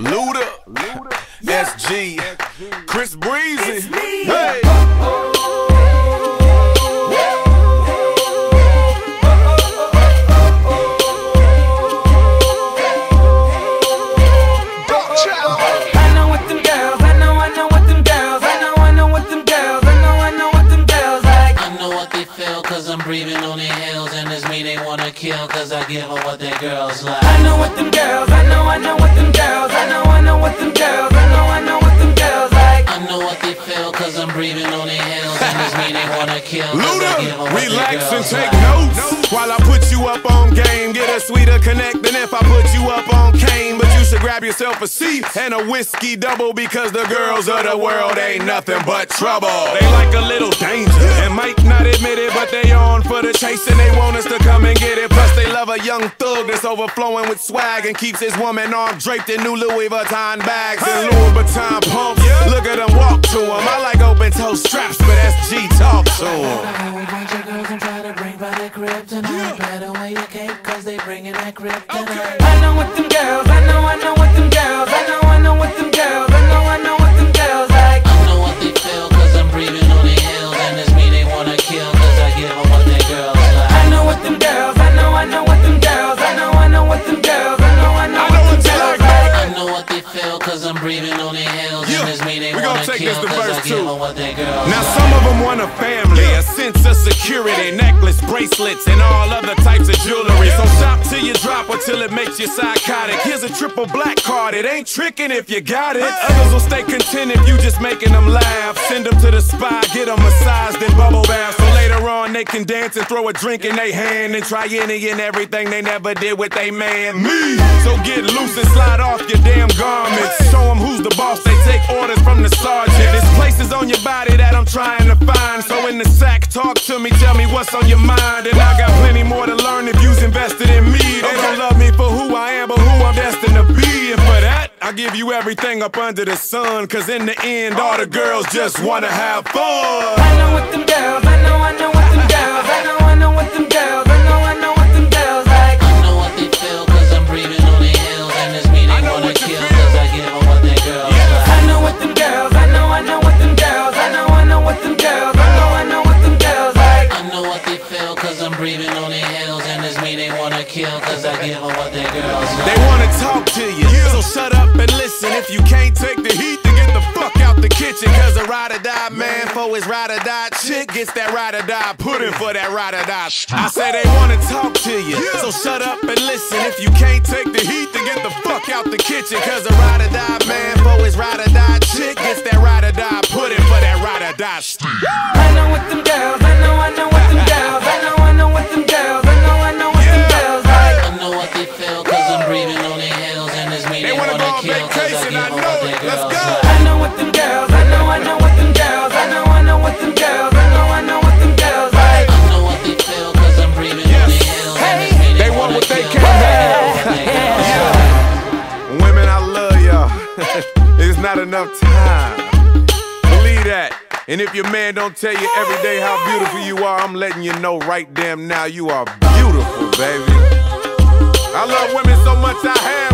Luda, SG, Chris Breezy. Hey. I know what them girls, I know, I know what them girls, I know, I know what them girls, I know, I know what them girls like. I know what they feel cause I'm breathing on their heels And it's me they wanna kill cause I give them what their girls like I know what them girls, I know, I know what Luda, relax and take notes while I put you up on game. Get a sweeter connect than if I put you up on cane. But you should grab yourself a seat and a whiskey double because the girls of the world ain't nothing but trouble. They like a little danger and might not admit it, but they on for the chase and they want us to come and get it. Plus they love a young thug that's overflowing with swag and keeps his woman arm draped in new Louis Vuitton bags and Louis Vuitton pumps. Look at them walk to him. I like open toe straps, but SG talk to him. I got a bunch of girls and try to bring by kryptonite Better wear your cape cause they bringing that kryptonite I know what them girls, I know, I know what them girls, I know, I know I'm breathing on their heels Yeah, And it's me they we gonna wanna take kill this to verse two. them what their girls Now some of them want a family, a sense of security, necklace, bracelets, and all other types of jewelry. So till you drop or till it makes you psychotic. Here's a triple black card, it ain't tricking if you got it. Others will stay content if you just making them laugh. Send them to the spa, get them massaged and bubble bath. So later on they can dance and throw a drink in their hand and try any and everything they never did with they man. Me! So get loose and slide off your damn garments. Show them who's the boss, they take orders from the sergeant. There's places on your body that I'm trying to find. So in the sack, talk to me, tell me what's on your mind. And I got plenty more I give you everything up under the sun. Cause in the end, all the girls just wanna have fun. I know what them girls, I know, I know what them girls, I know, I know what them girls, they wanna kill cause I give them what their girls They wanna talk to you, so shut up and listen. If you can't take the heat, then get the fuck out the kitchen. Cause a ride or die man for his ride or die chick gets that ride or die pudding for that ride or die. I say they wanna talk to you, so shut up and listen. If you can't take the heat, then get the fuck out the kitchen. Cause a ride or die man for his ride or die chick gets that ride or die pudding for that ride or die. Enough time. Believe that. And if your man don't tell you every day how beautiful you are, I'm letting you know right damn now you are beautiful, baby. I love women so much I have